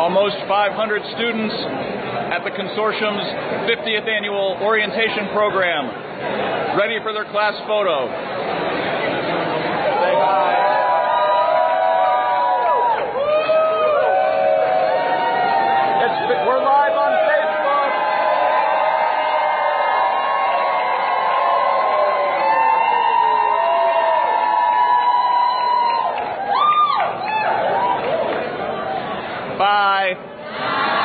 almost 500 students at the consortium's 50th annual orientation program, ready for their class photo. Bye. Bye.